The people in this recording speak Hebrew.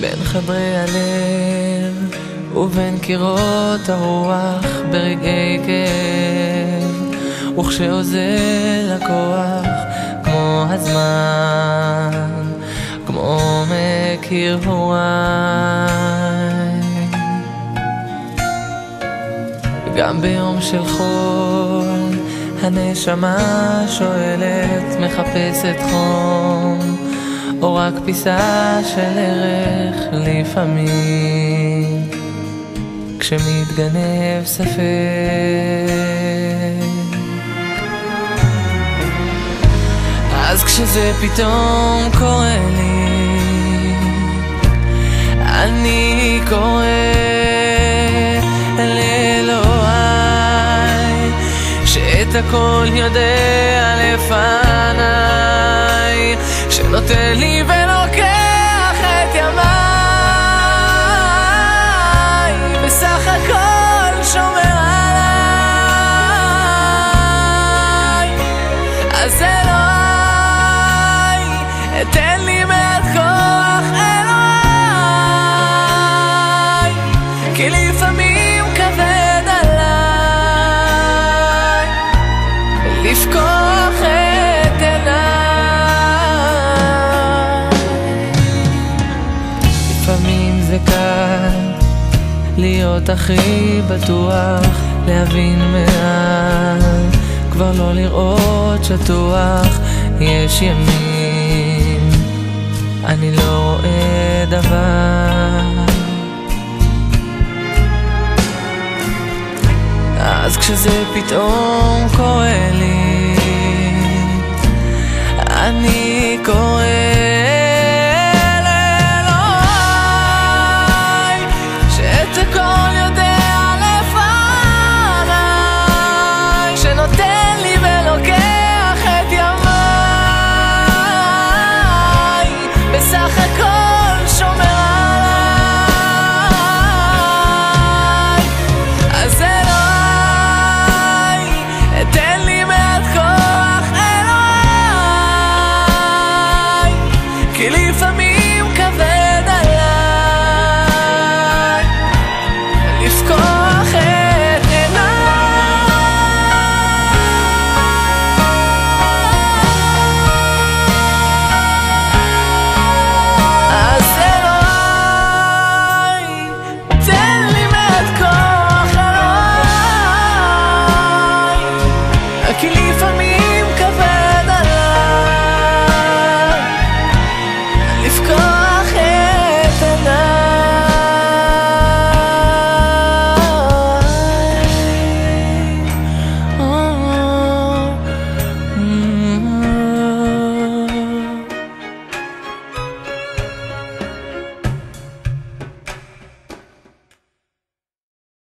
בין חדרי הלב ובין קירות הרוח ברגעי כאב. וכשאוזל הכוח כמו הזמן כמו מקיר הוריי. גם ביום של חול הנשמה שואלת מחפשת חום או רק פיסה של ערך לפעמים. כשמתגנב ספק. אז כשזה פתאום קורה לי אני קורא לאלוהי שאת הכל יודע לפניי שנותן לי ולוקח את ימיי. בסך הכל שומר עליי. אז אלוהי תן לי מעט כוח אלוהי. כי לפעמים כבד עליי. לפקוח לפעמים זה קל להיות הכי בטוח להבין מעל כבר לא לראות שטוח יש ימים אני לא רואה דבר. אז כשזה פתאום קורה לי אני קורא